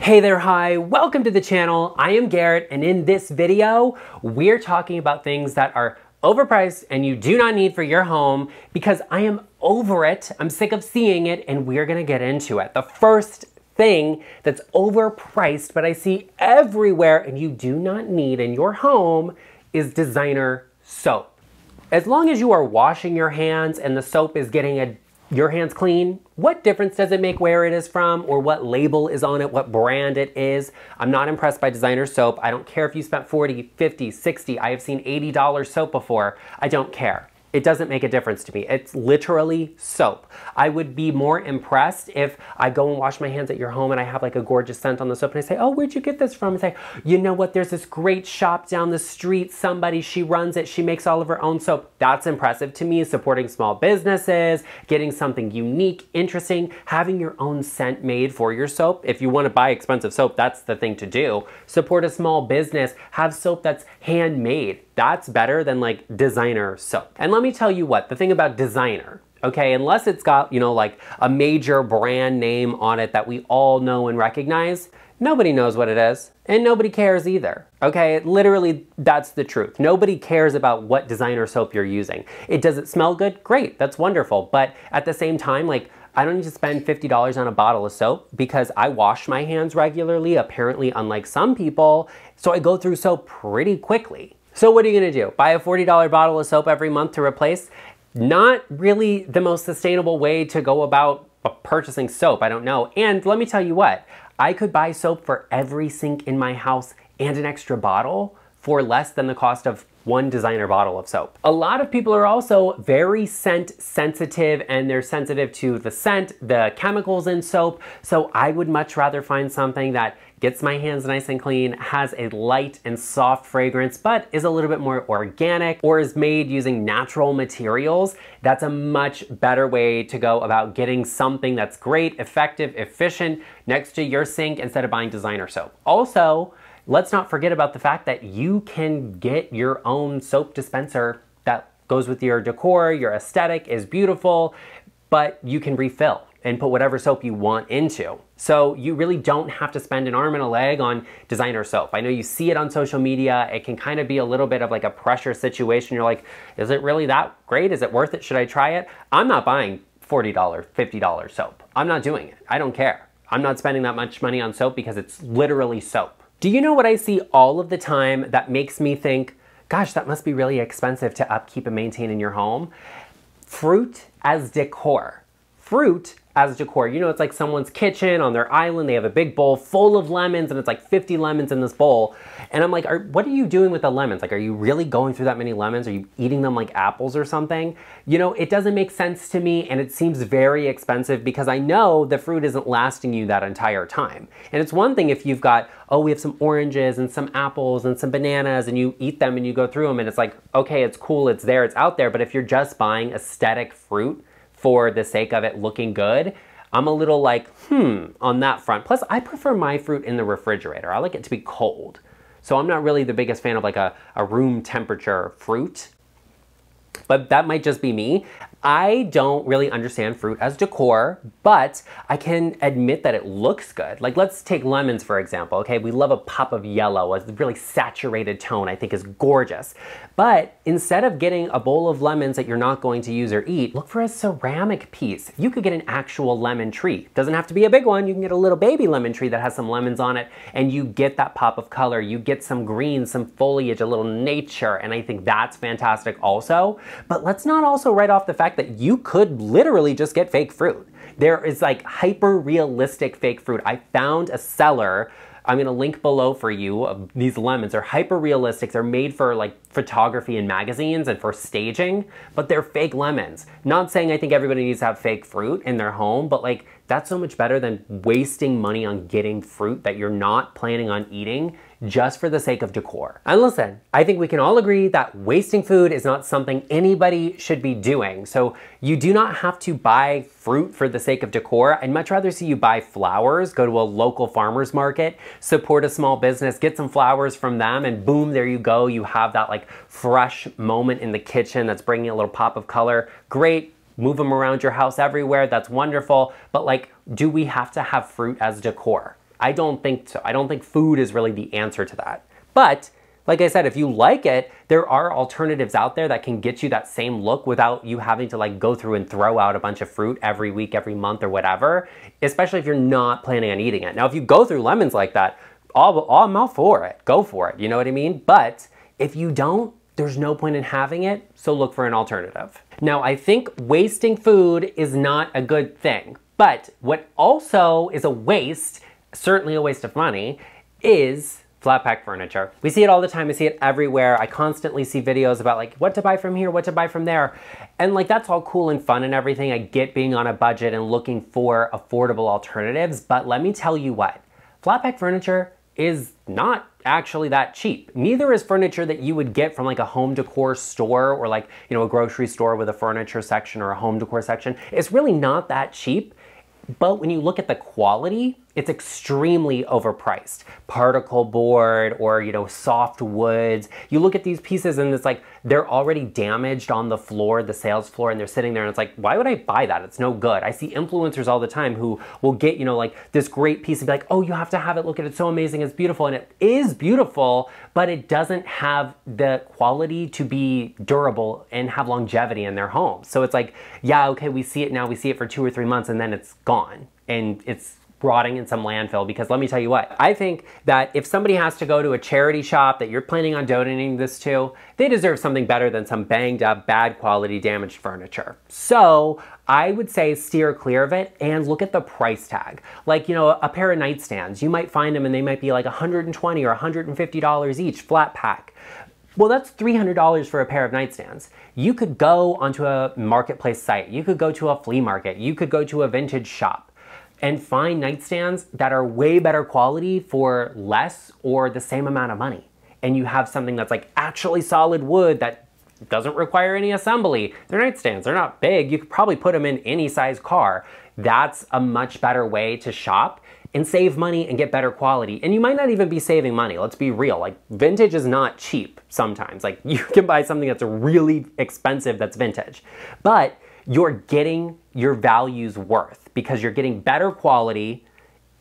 Hey there, hi, welcome to the channel. I am Garrett, and in this video, we're talking about things that are overpriced and you do not need for your home because I am over it. I'm sick of seeing it, and we're gonna get into it. The first thing that's overpriced, but I see everywhere and you do not need in your home is designer soap. As long as you are washing your hands and the soap is getting a your hands clean, what difference does it make where it is from or what label is on it, what brand it is? I'm not impressed by designer soap. I don't care if you spent 40, 50, 60. I have seen $80 soap before. I don't care. It doesn't make a difference to me. It's literally soap. I would be more impressed if I go and wash my hands at your home and I have like a gorgeous scent on the soap and I say, oh, where'd you get this from? And say, you know what, there's this great shop down the street. Somebody, she runs it. She makes all of her own soap. That's impressive to me, supporting small businesses, getting something unique, interesting, having your own scent made for your soap. If you want to buy expensive soap, that's the thing to do. Support a small business, have soap that's handmade that's better than like designer soap. And let me tell you what, the thing about designer, okay, unless it's got, you know, like a major brand name on it that we all know and recognize, nobody knows what it is. And nobody cares either. Okay, literally, that's the truth. Nobody cares about what designer soap you're using. It does it smell good? Great, that's wonderful. But at the same time, like, I don't need to spend $50 on a bottle of soap because I wash my hands regularly, apparently, unlike some people. So I go through soap pretty quickly. So what are you gonna do? Buy a $40 bottle of soap every month to replace? Not really the most sustainable way to go about uh, purchasing soap, I don't know. And let me tell you what, I could buy soap for every sink in my house and an extra bottle for less than the cost of one designer bottle of soap. A lot of people are also very scent sensitive and they're sensitive to the scent, the chemicals in soap. So I would much rather find something that gets my hands nice and clean, has a light and soft fragrance, but is a little bit more organic or is made using natural materials. That's a much better way to go about getting something that's great, effective, efficient next to your sink instead of buying designer soap. Also, let's not forget about the fact that you can get your own soap dispenser that goes with your decor, your aesthetic is beautiful, but you can refill and put whatever soap you want into. So you really don't have to spend an arm and a leg on designer soap. I know you see it on social media. It can kind of be a little bit of like a pressure situation. You're like, is it really that great? Is it worth it? Should I try it? I'm not buying $40, $50 soap. I'm not doing it. I don't care. I'm not spending that much money on soap because it's literally soap. Do you know what I see all of the time that makes me think, gosh, that must be really expensive to upkeep and maintain in your home? Fruit as decor. Fruit as decor. You know, it's like someone's kitchen on their island. They have a big bowl full of lemons and it's like 50 lemons in this bowl. And I'm like, are, what are you doing with the lemons? Like, are you really going through that many lemons? Are you eating them like apples or something? You know, it doesn't make sense to me and it seems very expensive because I know the fruit isn't lasting you that entire time. And it's one thing if you've got, oh, we have some oranges and some apples and some bananas and you eat them and you go through them and it's like, okay, it's cool, it's there, it's out there. But if you're just buying aesthetic fruit, for the sake of it looking good, I'm a little like, hmm, on that front. Plus, I prefer my fruit in the refrigerator. I like it to be cold. So I'm not really the biggest fan of like a, a room temperature fruit. But that might just be me. I don't really understand fruit as decor, but I can admit that it looks good. Like let's take lemons for example, okay? We love a pop of yellow, a really saturated tone I think is gorgeous. But instead of getting a bowl of lemons that you're not going to use or eat, look for a ceramic piece. You could get an actual lemon tree. Doesn't have to be a big one, you can get a little baby lemon tree that has some lemons on it and you get that pop of color, you get some green, some foliage, a little nature, and I think that's fantastic also. But let's not also write off the fact fact that you could literally just get fake fruit. There is like hyper realistic fake fruit. I found a seller I'm gonna link below for you. These lemons are hyper realistic. They're made for like photography and magazines and for staging, but they're fake lemons. Not saying I think everybody needs to have fake fruit in their home, but like that's so much better than wasting money on getting fruit that you're not planning on eating just for the sake of decor. And listen, I think we can all agree that wasting food is not something anybody should be doing. So you do not have to buy fruit for the sake of decor. I'd much rather see you buy flowers, go to a local farmer's market, support a small business, get some flowers from them, and boom, there you go. You have that like fresh moment in the kitchen that's bringing a little pop of color. Great, move them around your house everywhere. That's wonderful. But like, do we have to have fruit as decor? I don't think so. I don't think food is really the answer to that. But like I said, if you like it, there are alternatives out there that can get you that same look without you having to like go through and throw out a bunch of fruit every week, every month, or whatever, especially if you're not planning on eating it. Now, if you go through lemons like that, all, all I'm all for it. Go for it. You know what I mean? But if you don't, there's no point in having it, so look for an alternative. Now, I think wasting food is not a good thing, but what also is a waste, certainly a waste of money, is flat pack furniture. We see it all the time. We see it everywhere. I constantly see videos about like what to buy from here, what to buy from there. And like that's all cool and fun and everything. I get being on a budget and looking for affordable alternatives, but let me tell you what. Flat pack furniture is not actually that cheap. Neither is furniture that you would get from like a home decor store or like, you know, a grocery store with a furniture section or a home decor section. It's really not that cheap. But when you look at the quality, it's extremely overpriced. Particle board or, you know, soft woods. You look at these pieces and it's like they're already damaged on the floor, the sales floor, and they're sitting there and it's like, why would I buy that? It's no good. I see influencers all the time who will get, you know, like this great piece and be like, oh, you have to have it. Look at it. It's so amazing. It's beautiful. And it is beautiful, but it doesn't have the quality to be durable and have longevity in their home. So it's like, yeah, okay, we see it now. We see it for two or three months and then it's gone. And it's rotting in some landfill because let me tell you what, I think that if somebody has to go to a charity shop that you're planning on donating this to, they deserve something better than some banged up, bad quality, damaged furniture. So I would say steer clear of it and look at the price tag. Like, you know, a pair of nightstands, you might find them and they might be like 120 or $150 each, flat pack. Well, that's $300 for a pair of nightstands. You could go onto a marketplace site. You could go to a flea market. You could go to a vintage shop and find nightstands that are way better quality for less or the same amount of money. And you have something that's like actually solid wood that doesn't require any assembly. They're nightstands, they're not big. You could probably put them in any size car. That's a much better way to shop and save money and get better quality. And you might not even be saving money. Let's be real. Like vintage is not cheap sometimes. Like you can buy something that's really expensive that's vintage. But you're getting your values worth because you're getting better quality.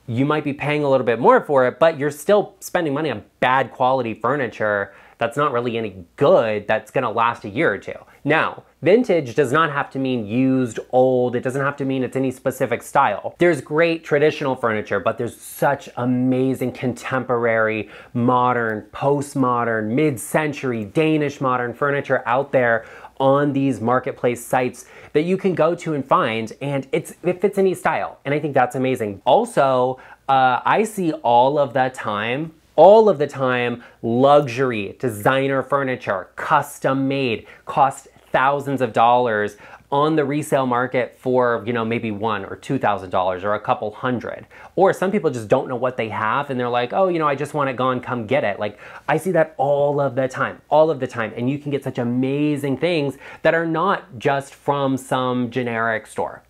You might be paying a little bit more for it, but you're still spending money on bad quality furniture that's not really any good that's gonna last a year or two. Now, vintage does not have to mean used, old, it doesn't have to mean it's any specific style. There's great traditional furniture, but there's such amazing contemporary, modern, postmodern, mid-century, Danish modern furniture out there on these marketplace sites that you can go to and find, and it's it fits any style, and I think that's amazing. Also, uh, I see all of the time all of the time luxury designer furniture custom made cost thousands of dollars on the resale market for, you know, maybe one or two thousand dollars or a couple hundred. Or some people just don't know what they have and they're like, oh, you know, I just want it gone, come get it. Like I see that all of the time, all of the time. And you can get such amazing things that are not just from some generic store.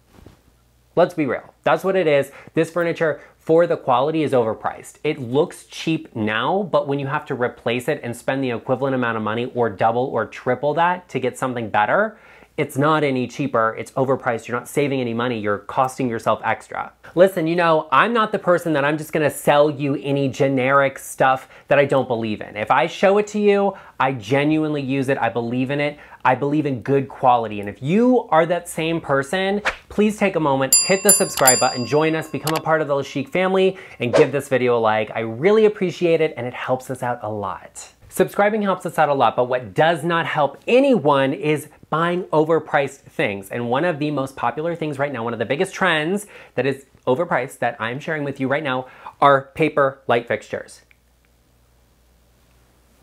Let's be real. That's what it is. This furniture for the quality is overpriced. It looks cheap now, but when you have to replace it and spend the equivalent amount of money or double or triple that to get something better, it's not any cheaper, it's overpriced, you're not saving any money, you're costing yourself extra. Listen, you know, I'm not the person that I'm just gonna sell you any generic stuff that I don't believe in. If I show it to you, I genuinely use it, I believe in it, I believe in good quality. And if you are that same person, please take a moment, hit the subscribe button, join us, become a part of the LeChic family, and give this video a like. I really appreciate it and it helps us out a lot. Subscribing helps us out a lot, but what does not help anyone is buying overpriced things. And one of the most popular things right now, one of the biggest trends that is overpriced that I'm sharing with you right now are paper light fixtures.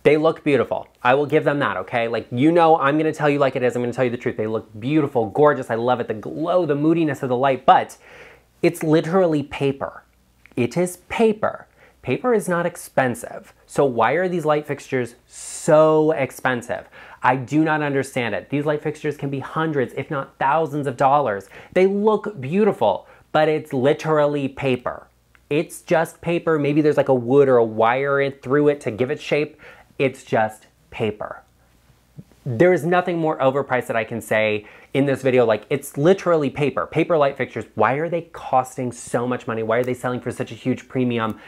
They look beautiful. I will give them that, okay? Like, you know, I'm gonna tell you like it is. I'm gonna tell you the truth. They look beautiful, gorgeous. I love it. The glow, the moodiness of the light, but it's literally paper. It is paper. Paper is not expensive. So why are these light fixtures so expensive? I do not understand it. These light fixtures can be hundreds, if not thousands of dollars. They look beautiful, but it's literally paper. It's just paper. Maybe there's like a wood or a wire in through it to give it shape. It's just paper. there is nothing more overpriced that I can say in this video. Like it's literally paper, paper light fixtures. Why are they costing so much money? Why are they selling for such a huge premium?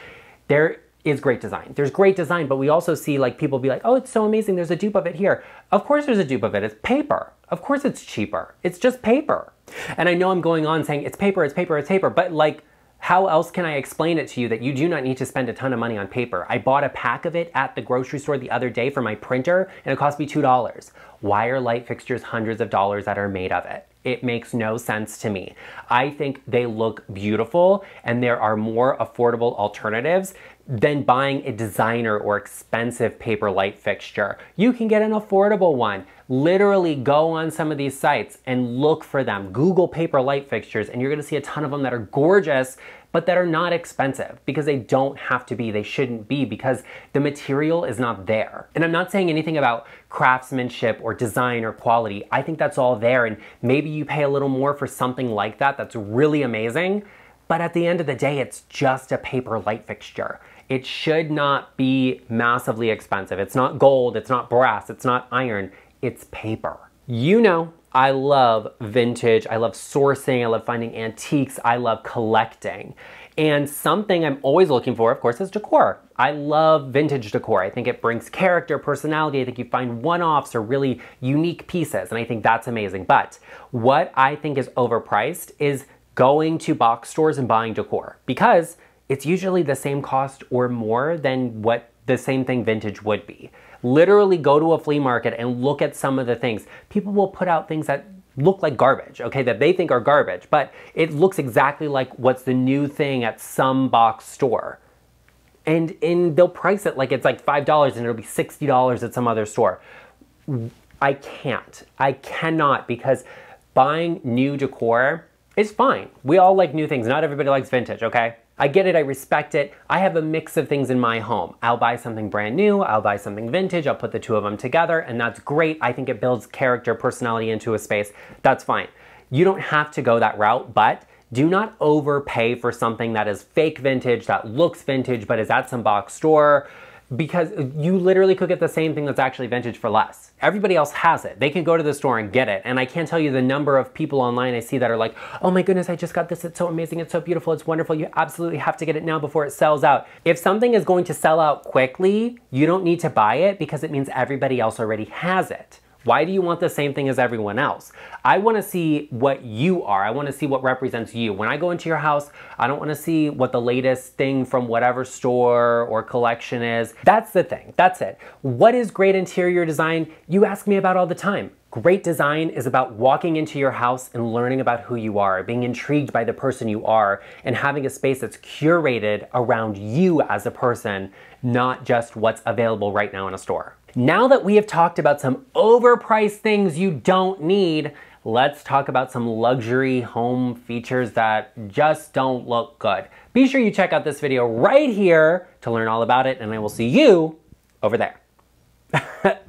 There is great design. There's great design, but we also see like people be like, oh, it's so amazing. There's a dupe of it here. Of course there's a dupe of it. It's paper. Of course it's cheaper. It's just paper. And I know I'm going on saying it's paper, it's paper, it's paper, but like how else can I explain it to you that you do not need to spend a ton of money on paper? I bought a pack of it at the grocery store the other day for my printer and it cost me $2. Why are light fixtures hundreds of dollars that are made of it? It makes no sense to me. I think they look beautiful and there are more affordable alternatives than buying a designer or expensive paper light fixture. You can get an affordable one. Literally go on some of these sites and look for them. Google paper light fixtures and you're gonna see a ton of them that are gorgeous but that are not expensive because they don't have to be, they shouldn't be because the material is not there. And I'm not saying anything about craftsmanship or design or quality. I think that's all there and maybe you pay a little more for something like that that's really amazing, but at the end of the day, it's just a paper light fixture. It should not be massively expensive. It's not gold, it's not brass, it's not iron, it's paper. You know, I love vintage, I love sourcing, I love finding antiques, I love collecting. And something I'm always looking for, of course, is decor. I love vintage decor. I think it brings character, personality. I think you find one-offs or really unique pieces, and I think that's amazing. But what I think is overpriced is going to box stores and buying decor because it's usually the same cost or more than what the same thing vintage would be. Literally go to a flea market and look at some of the things. People will put out things that look like garbage, okay, that they think are garbage, but it looks exactly like what's the new thing at some box store. And, and they'll price it like it's like $5 and it'll be $60 at some other store. I can't. I cannot because buying new decor is fine. We all like new things. Not everybody likes vintage, okay? I get it, I respect it. I have a mix of things in my home. I'll buy something brand new, I'll buy something vintage, I'll put the two of them together, and that's great. I think it builds character, personality into a space. That's fine. You don't have to go that route, but do not overpay for something that is fake vintage, that looks vintage, but is at some box store because you literally could get the same thing that's actually vintage for less. Everybody else has it. They can go to the store and get it. And I can't tell you the number of people online I see that are like, oh my goodness, I just got this. It's so amazing. It's so beautiful. It's wonderful. You absolutely have to get it now before it sells out. If something is going to sell out quickly, you don't need to buy it because it means everybody else already has it. Why do you want the same thing as everyone else? I want to see what you are. I want to see what represents you. When I go into your house, I don't want to see what the latest thing from whatever store or collection is. That's the thing. That's it. What is great interior design? You ask me about all the time. Great design is about walking into your house and learning about who you are, being intrigued by the person you are, and having a space that's curated around you as a person, not just what's available right now in a store. Now that we have talked about some overpriced things you don't need, let's talk about some luxury home features that just don't look good. Be sure you check out this video right here to learn all about it, and I will see you over there.